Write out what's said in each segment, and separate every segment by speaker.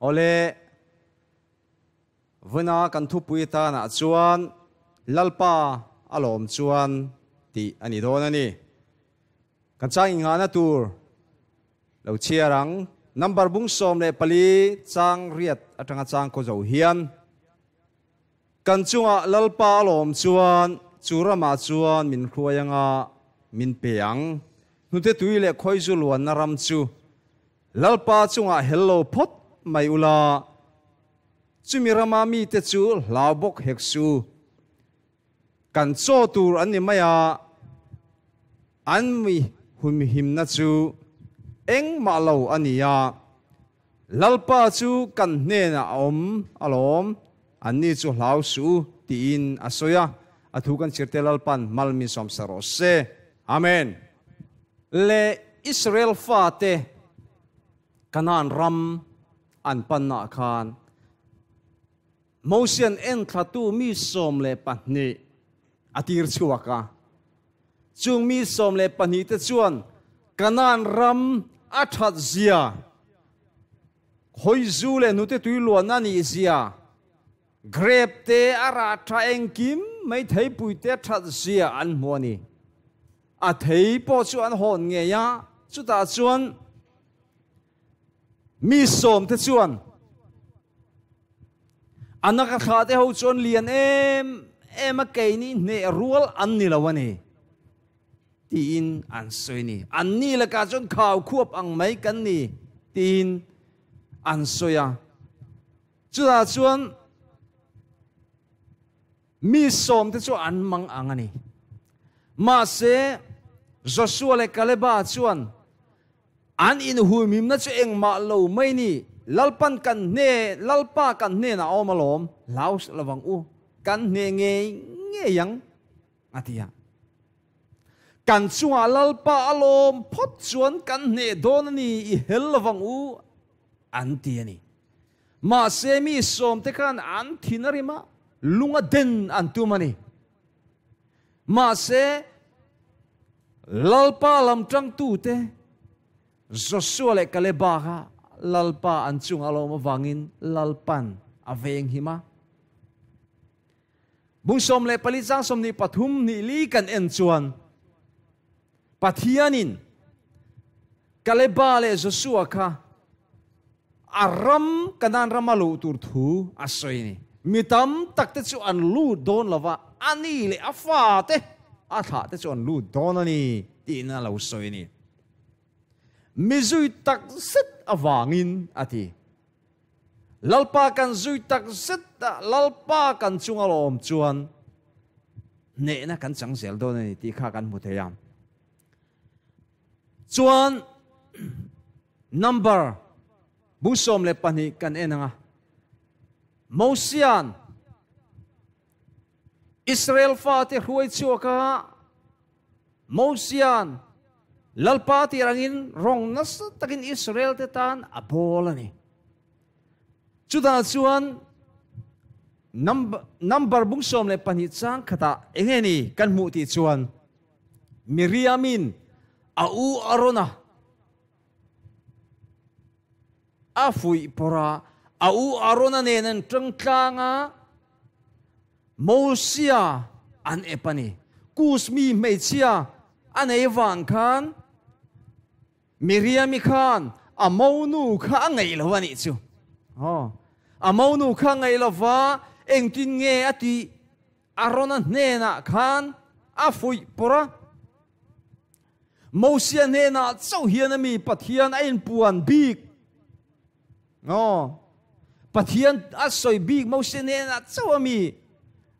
Speaker 1: โอเล่วันนักันทุปุยตานะชวนลลป้าอารมณ์ชวนตีอันนี้ดนอันนี้กันช่างงานนะตูร์เราเชียร์รังนับอรบุ้งสมเลยปลีจางเรียดอัตงาจางก็จะเฮียนกันจัวลลป้าอารมณ์ชวนจูรามาชวนมินครัวยังอะมินเปียงนุ่นเตตุยเล่คอยจุลวนนารำจูลลป้าจงอะเฮลโหลพด ไม่อุลาจุมิรามามีเตจูลาวบกเฮกซูกันโซตูอันนี้ไม่อาอันมีหุ่มหิมนะจูเอ็งมาเลวอันนี้ยาลลปาจูกันเนนอมอารมอันนี้จูลาวสูตีนอสยาอธุกันเชิดเตลลปันมัลมิสอมสรสเซอเมนเลอิสราเอลฟาเตกันานรัม อันปันนาคารมอสียนเอ็นทัตูมีสมเลปันนี่อธิรชัวกาจุงมีสมเลปันนี้แต่ชวนกันนันรำอัฐเซียคอยจูเลนุเตตุยลวนันอีเซียเกรบเตอาราทาเองกิมไม่เทปุยเตทัดเซียอันมัวนี่อาเทปอชวนหอนเงียจุดาชวน มีสมเทชวนอันนักขาดเอวชวนเลียนเอ็มเอ็มเกนี่เนรัวอันนี้ละวันนี้ตีนอันสวยนี่อันนี้ละกาจนข่าวควบอังไม่กันนี่ตีนอันสวยจุดาชวนมีสมเทชวนอันมังอังอันนี้มาเสจชัวเลยกาเลบาชวน an in hui mim na chu eng ma lo mai ni lalpan kan ne lalpa kan ne na om alom laos lawang u kan ne nge nge yang atia kan chunga lalpa alom phot chuan kan ne don ni i hel lawang u an ti ani ma se mi som te kan an thinarima lunga den an tu mani ma se lalpa lam trăng tu te Joshua le kaleba ha lalpa an chung alo ma wangin lalpan aveng hima bung som le pali chang som ni pathum ni li kan en chuan pathianin kaleba le Joshua kha aram kanan ramalu tur thu asoi ni mitam takte chu an lu don lawa ani le afa te a tha te chu an lu don ani ti na lo soi ni mi zui tak set awangin ati lalpa kan zui tak set ta lalpa kan chungalom chuan. Ne na kan chang zel do ni, ti kha kan mu theyam chuan, number busom le pani kan enanga mosian Israel fa te huai chuaka. Mosian lalpa ti rangin rong nas takin Israel te tan abola ni. Chuda chuan number number bung som le pani chang khata engeni kan mu ti chuan miriamin au arona. A fui pora au arona ne nan tang tlanga mosia an epani. Kusmi meichia an ei wang khan miriam khan a monu kha ngai lo ani chu oh a monu kha ngai lo wa eng tin nge ati arona ne na khan a fui pora mosia ne na chau hian mi pathian a in puan bik oh pathian a soi bik mosia ne na chau mi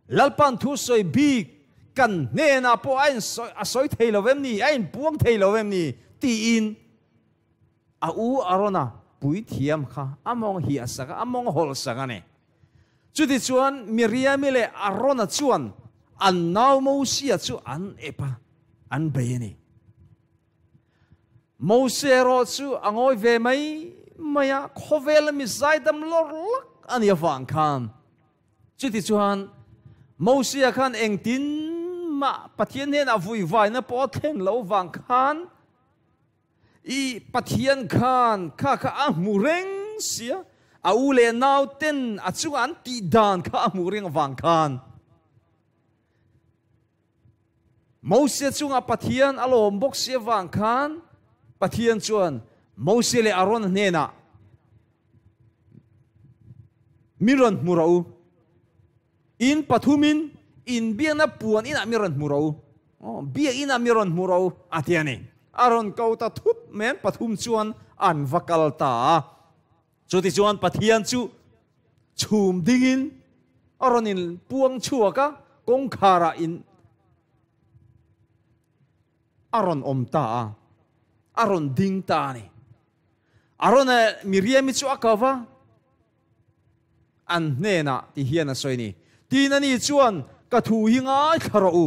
Speaker 1: lalpan thu soi bik kan ne na po ain soi a soi thei lo vem ni ain puang thei lo vem ni ti in a u arona pui thiam kha among hi asaka among hol saka ne chuti chuan miriam le arona chuan an nau mo sia chu an epa an be ni mo se ro chu angoi ve mai maya khovel mi zaidam lor lak an ya van khan chuti chuan mo sia khan eng tin ma pathian hen a vui vai na po then lo wang khan i pathian khan, kha kha a mu reng sia. A u le nau ten, a chu an ti dan kha mu ring wang khan. Moses chung a pathian alo bok sia wang khan. Pathian chuan Moses le Aaron ne na. Miron murau in pathumin, in biang na puan in amiron murau oh bia in amiron murau atiani aron kau ta thup men pathum chuan an vakal ta. Chu ti chuan pathian chu chum dingin aron in puang chuaka kong khara in. Aron om ta. Aron ding ta ni. Aron eh, miriam chu akawa an ne na ti hiana soini soi ni. Ti chuan ka thu hi ngai kharo u.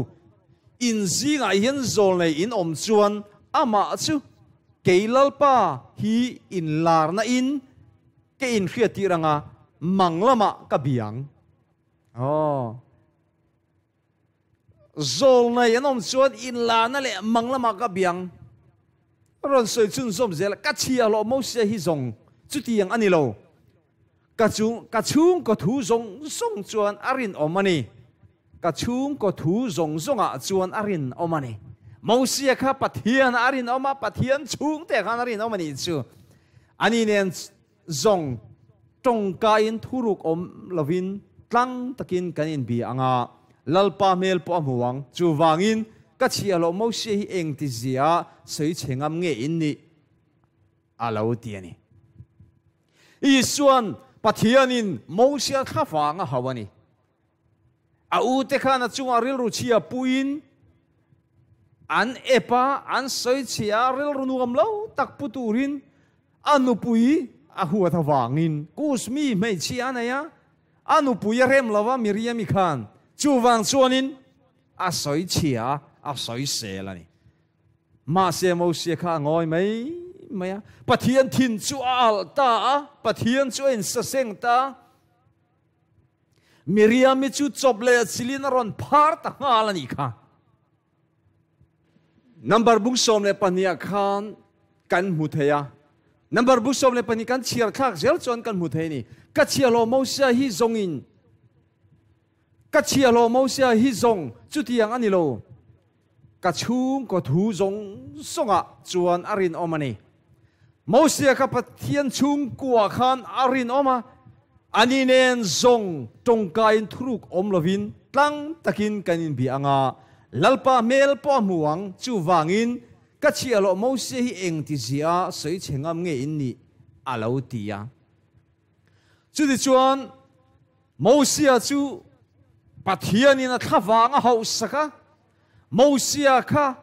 Speaker 1: In zinga hian zol nei in om chuan ama chu keilalpa hi in lar na in ke in khia ti ranga manglama ka biang. Oh zol nei an om chuan in la na le manglama ka biang. Ron soi chun som zel ka chia lo mo se hi zong chu tiang ani lo ka chung ka chung ko thu zong song chuan arin omani ka chung ko thu zong zonga chuan arin omani Moses kha pathian arin oma pathian chung te khan arin oma ni chu ani nen zong tong ka in thuruk om lovin tlang takin kanin bi anga lalpa mel po muang chu wangin ka chi alo Moses hi eng ti zia sei chengam nge in ni alo tiani i suan pathianin Moses kha wanga hawani a u te khana chunga ril ru chia puin an epa an soi chia rel runuam lo tak puturin anu pui a huwa tha wangin kus mi mai chia na ya anu pui rem lawa miriam khan chu wang chuanin a soi chia a soi se la ni ma se mo se kha ngoi mai maya pathian thin chu al ta pathian chu in sa seng ta miriam chu chop le chilin ron phar ta ngala ni kha number bung som le pania khan kan mu theya number bung som le pani kan chiar khak zel chon kan mu the ni. Ka chia lo mo sia hi zong in. Ka chia lo mo sia hi zong. Chu tiang ani lo. Ka chung ko thu zong songa ah chuan arin omani mo sia ka pathian chung kwa khan arin oma ani nen zong tongkain thruk om lovin. Tlang takin kanin bi anga lalpa mel po muang chu wangin ka chi alo mo se hi eng ti zia sei chengam nge in ni, alo tia chu di chuan, mo sia chu pathian in a kha wanga ho saka mo sia kha,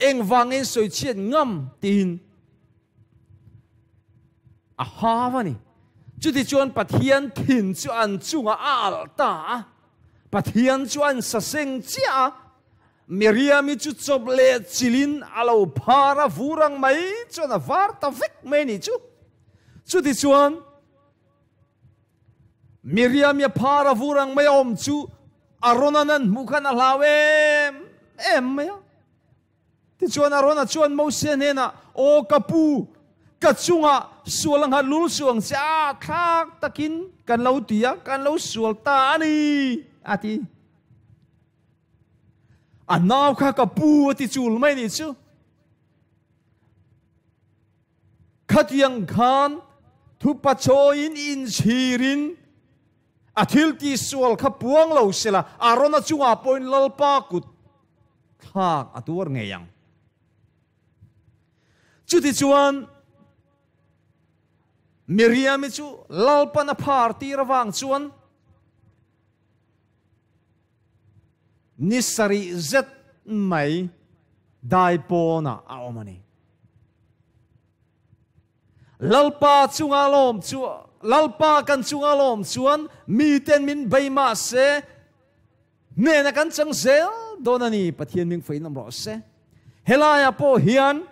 Speaker 1: eng wangin soi chiat ngam tin. A hawani chu di chuan pathian thin chu an chunga al ta pathian chuan sa seng chia, Miriam chu chop le chilin, alo phara vurang mai, chuan a var ta vek mai ni chu. Chu ti chuan, Miriam ya phara vurang mai om chu aronanan mukhan a hlawem em mai ti chuan arona chuan mo se ne na o kapu ka chunga, sualang ha lul suang cha thak takin, kan lo tia, kan lo sual ta ani. Ati anaw kha ka pu ti chul mai ni chu khatiang khan thu pa cho in in chirin athil ti sual kha puang lo sela arona chunga point lalpa kut thak atur ngeyang chu ti chuan Miriam chu lalpa na party rawang chuan nisari zet mai dai po na a omani lalpa chunga lom chu, lalpa kan chunga lom chuan, mi ten min beima se, ne na kan chang zel donani pathian ming fei nam ro se. Helaya po hian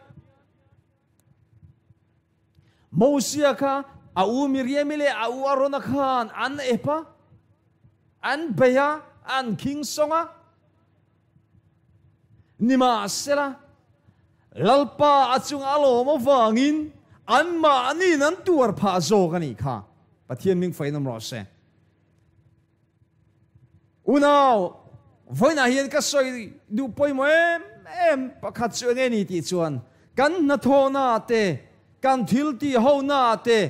Speaker 1: Mosia kha, a u miriamile a u arona khan, an epa an beya, an king songa nima sela lalpa achung alo mo wangin an ma ni nan tuar pha zo kani kha. Pathian ming fainam ro se. Unaw voina hian ka soi du poi mo em em pakhat chu nge ni ti chuan. Kan na tho na te, kan thil ti ho na te.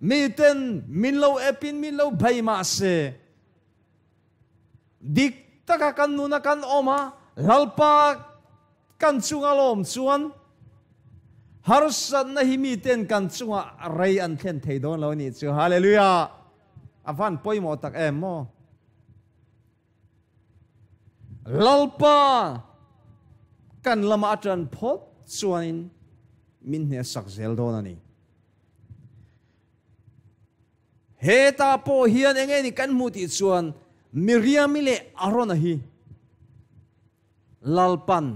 Speaker 1: Mi ten, min lo epin, min lo bhai ma se. Dik taka kan nu na kan oma lalpa kan chunga lom chuan. Har san na hi mi ten kan chunga rei an thlen thei don lo ni chu. Hallelujah. Avan poi mo tak em mo lalpa kan lama atran phot chuanin min ne sak zel don ani. He ta po hian enge ni kan mu ti chuan. Miriam le aron hi ลลปัน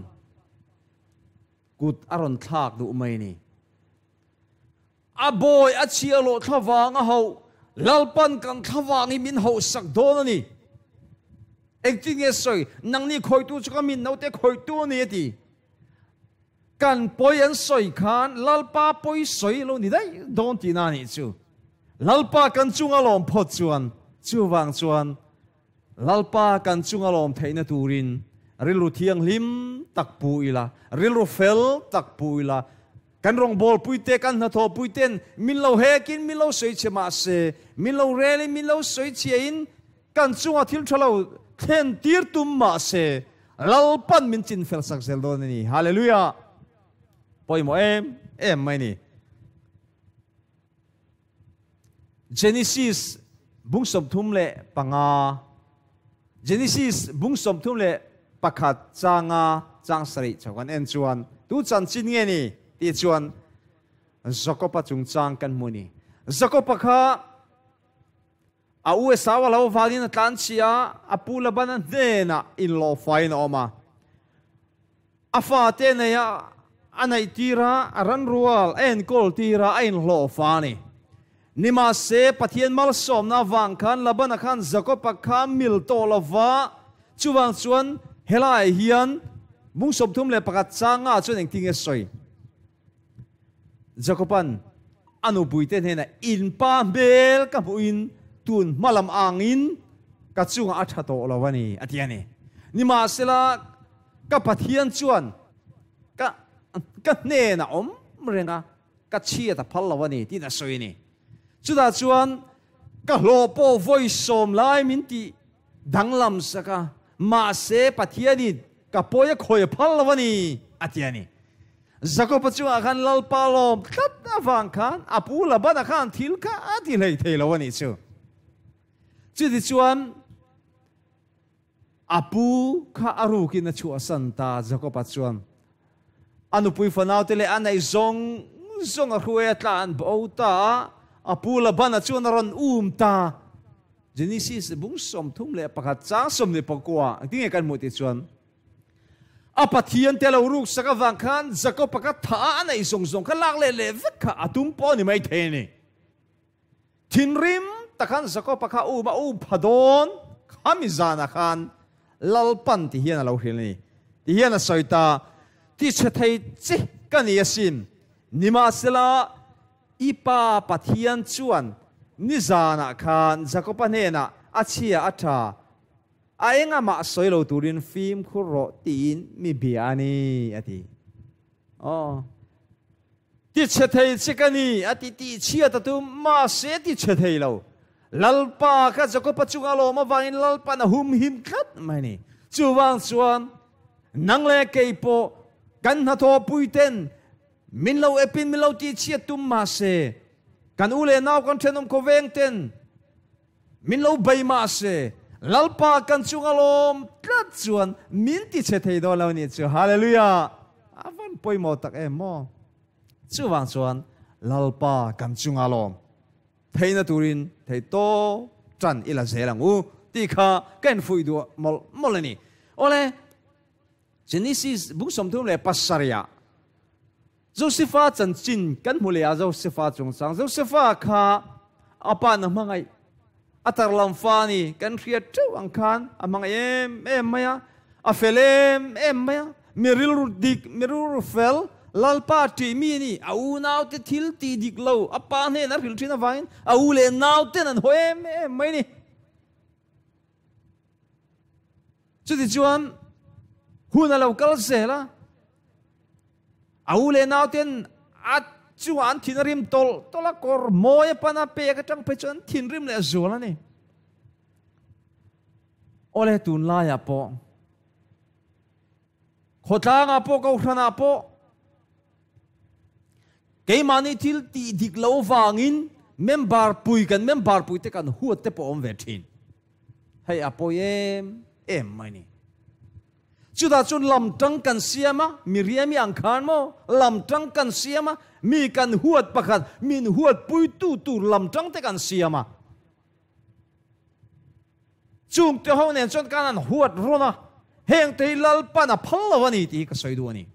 Speaker 1: กุดอรอนทากดูไม่นี่อาบอยอาชียโลทวางเอาลลปันกันทวางนี่มินเขาสักโดนนี่เอกจริงเอสอยนังนี่คอยตัวจะก็มินเอาแต่คอยตัวนี่ดีกันปอยันสอยขานลลป้าปอยสอยโลนี่ได้โดนทีนานี่จูลลป้ากันจุงอามณ์พอจวนชูวางจวนลลป้ากันจุงอามณ์เทนตูริน ริลูเทียงลิมตักปุยละริลูเฟลตักปุยละกันรองบอลปุยเตกันนาทอปุยเตนมิลเลาเฮกินมิลเลาสวยเชมาเซมิลเลาเรลมิลเลาสวยเชอินกันจุงอาทิลชะเลาเทนตีร์ตุมมาเซลลปันมินจินเฟลสักเซลโดนนี่ฮาเลลูยาปอยโมเอมเอมไม่นี่เจนิซิสบุ้งสมทุมเละปังอาเจนิซิสบุ้งสมทุมเละ pakhat changa chang sari chawan en chuan tu chan chin nge ni ti chuan zakopa chung chang kan muni zakopa kha a u sa wa lo va din chia a pu ban na in lo fai na oma. A fa te ne ya anai tira aran rual en kol tira ein lo fa ni nima se pathian mal som na wang khan labana khan zakopa kha mil to lova chuwang chuan เฮลาเฮียนมุ่งสมทุมเลประกาศสร้างาจนเองทิ้งเอสอยจักรพันอันุบุยเตนเฮนะอินปาเบลกับอินตุนมาลำอ่างอินกัจจุงอัฐโตลาวันี่อัตยานี่นี่มาเสละกับปะเทียนชวนกับกับเนนะอมเรื่องะกับเชียตพัลลาวันี่ที่นั่นสอยนี่จุดาชวนกับโลโปไวสอมไลมินติดังลำสักะ मासे पथियानि कपोय खोय फलवनि अतियानि zako pachu akan lal palom khat avang khan apu la ban akan thil ka ati lei thei lo wani chu. Chu di chuan apu kha aru ki na chu asanta zako pachuan anu pui fanau tele anai zong zong a huwe tlan bouta apu la ban chu na ron um ta. Genesis bung som thum le pakhat cha som le pakwa tinge kan mu ti chuan apathian te lo ruk saka wang khan zako pa kha tha nei zong zong kha lak le le vek kha atum po ni mai the ni thin rim takhan zako pakha u ma u phadon khami zana khan lal pan ti hian lo hil ni ti hian a soita ti che thei chi kan ni asin nima sela ipa pathian chuan ni zana khan zako ne na achia atha aenga ma soilo turin film khu ro tin mi biani ati. Oh ti chethei chikani, ati ti chia ta tu ma se ti chethei lo lalpa ka zakopa pachunga lo ma wangin lalpa na hum him khat mai ni chuwang. Chuan nang le kei kan na tho puiten min lo epin, min lo ti chia tum ma se. Kan ule naw kon thenom ko veng ten min lo bai ma se lalpa kan chunga lom tlat chuan min ti che thei do lo ni chu hallelujah avan poi mo tak em mo chu wang chuan lalpa kan chunga lom thei na turin thei to chan ila zelang u ti kha ken fui du mol molani ole genesis bung som thum le pasaria Josepha chan chin kan mulia Josepha chung sang Josepha kha apa na mangai atar lam fani kan riat tu ang khan amang em em maya a felem em maya miril dik miril fel lalpa ti mi ni au nau te thil ti dik lo apa ne na phil thina vain au le nau te nan em em mai ni chu ti chuan hun alo kal se la au le nau ten at chuan thin rim tol tola kor moya pana pe ka tang pe chuan thin rim le zola ni ole tun la ya po khotanga po ko thana po cái mà ni thil ti dik lo wangin member pui kan member pui te kan huat te po om ve thin hay apo em em mai ni จุดาจุนลำจังกันเสียมะมีเรียมีอังคารมั้ลำจังกันเสียมะมีกันหัวประคันมีหัวปุยตู้ตู้ลำจังแต่กันเสียมะจุงเท่าเนี่ยจนการันหัวรุนะเฮงเทลลปานะพัลวันนี้ที่ก็สวยดูนี่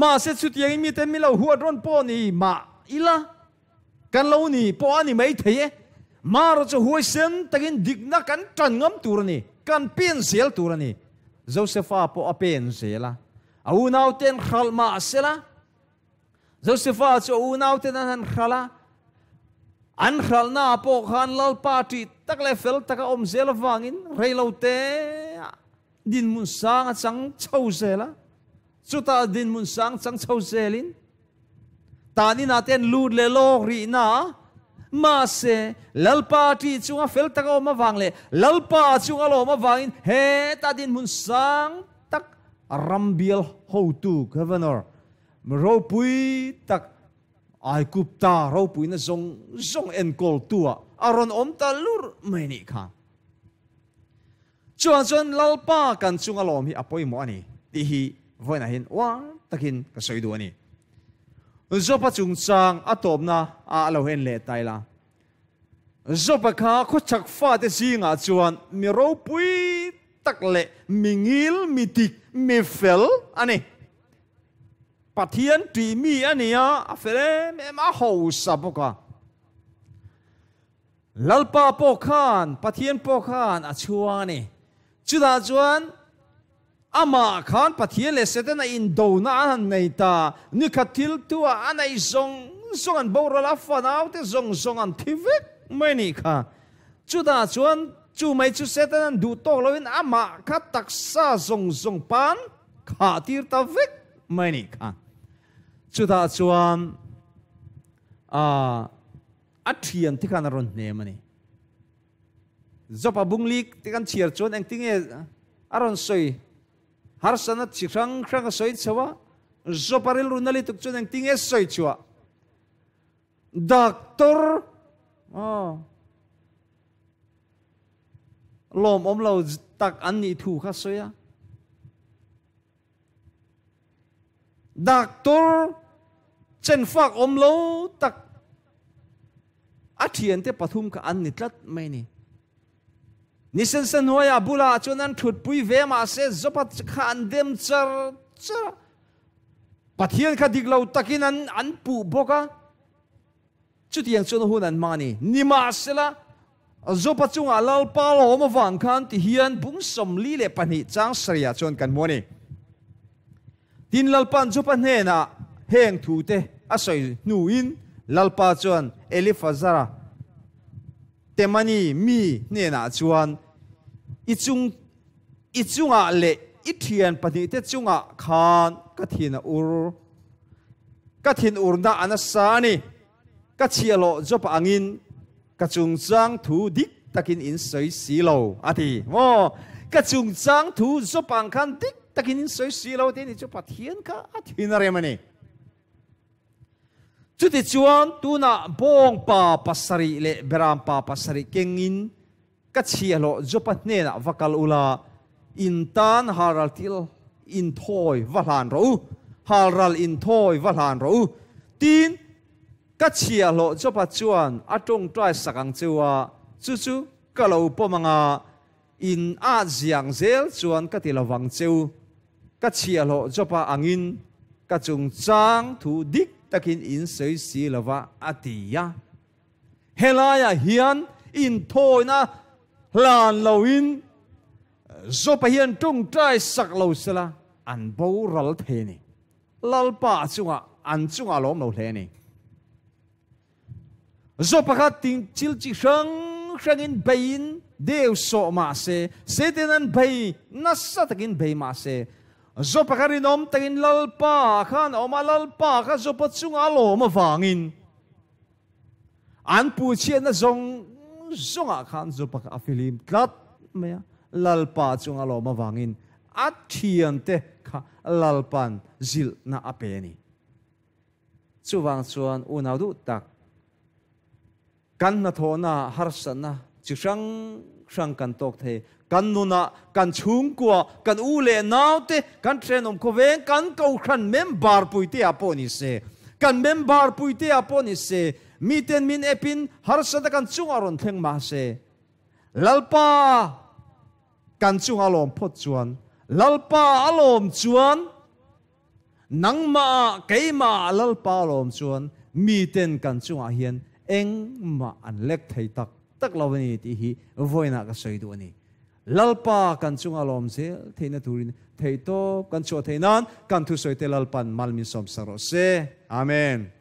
Speaker 1: มาเสร็จสุดยังมีแต่มีเราหัวรุนปอนี่มาอีละกันเรานี่ปอนี่ไม่เทมาเราจะหัวเส้นแต่กินดิกนักกันจันงมตัวนี่ kan pen sel turani Josepha po a pen sela au nau ten khal ma sela Josepha cho u nau ten an khala an khal na po khan lal pa ti tak le fel taka om zel wangin reilo te din mun sang chang chau sela chu ta din mun sang chang chau zelin ta ni na ten lu le lo ri na ma se lalpa ti chunga fel tak o ma wang le lalpa chunga lo ma wangin he ta din mun sang tak rambial ho tu governor ro pui tak ai kup ta ro pui na zong zong en kol tua aron om ta lur mai ni kha chuan chuan lalpa kan chunga lom hi apoi mo ani ti hi voi na hin wa takin ka soi du ani zopa chung chang atop na a lo hen le tai la zopa kha kho chak fa te singa chuan mi ro pui tak le mingil mitik mi fel ani pathian ti mi ania a fele me ma ho sa boka lalpa po khan pathian po khan a chuani chuda chuan ama khan pathian le setana in do na an nei ta. Ni khatil tua anai zong zong an bora la fanau te zong zong an thivek mai ni kha. Chuda chuan, chu mai chu setana du to loin ama kha taksa zong zong pan kha tir ta vek mai ni kha. Chuda chuan, a a thian ti khan ron ne mani zopa bunglik ti kan chiar chuan eng tinge aron soi har sana chi rang rang soi chawa zo paril runali tuk chuneng ting es soi chua doctor oh lom om lo tak an ni thu kha soya doctor, chen phak om lo tak, a thian te pathum ka an ni tlat mai ni. นิสันสันหัวยาบุลาจนนั้นถุดปุยเวมาเสจบขันเดมจรจรปัทเทียนคดิกเราตะกินันอันปูบกะจุดยังชนหุนันมานี่นิมาเสละจบจุงอาลาปาลอมวังคันที่เฮียนบุ้งสมลีเลปันหิจังเสียชนกันมัวนี่ดินลลปันจบปันเฮนะแหงถูเตอสัยนูอินลลปาจวนเอลิฟซาระ elifazara temani mi ne na chuan ichung ichunga le i thian pani te chunga khan ka thina ur ka thin ur na ana sa ni ka chialo jopa angin ka chung chang thu dik takin in soi si lo ati mo ka chung chang thu zopang khan dik takin in soi si lo te ni chu pathian ka chú re chuan tu na bong pa pasari, le beram pa pasari, kengin ka chialo zopa hne na vakal ula in tan haral til in thoi valan ro haral in thoi valan ro tin lo chialo zopa chuan, atong trai sakang chewa chú chu ka lo pomanga, in a ziang zel, chuan ka tilawang cheu ka chialo zopa angin ka chung chang thu dik takin in sei si lova atia helaya hian, in thôi na lan lâu in zo pa hian tung trai sak lo sala an bo ral the ni lalpa chunga an chunga lom lo hle ni zo pakhat ting chil chi sang sang in bain deu so ma se se ten an bai na sa takin bai ma se zo pakari nom takin lalpa khan oma lalpa kha zo pa chunga lo ma wangin an pu chien na zong zonga khan zo pak afilim tlat maya lalpa chunga lo ma wangin at thian te, kha lalpan zil na apeni chuwang chuan unau du tak. Kan na thona harsana chi sang sang kan tok the, kan nuna kan chung kwa kan u le naw te, kan tren om ko ven kan ko khan mem bar pui te aponi se. Kan mem bar pui te aponi se. Mi ten min epin harsana kan chung aron theng ma se. Lalpa, kan chung alom phot chuan. Lalpa alom chuan. Cái keima lalpa alom chuan. Mi ten kan chung a hian, eng ma an lek thei tak. Tak lawani ti hi voina ka soi du ani lalpa kan chung alom se theina turin thei to kan chu theinan kan thu soi te lalpan malmin som saro se. Amen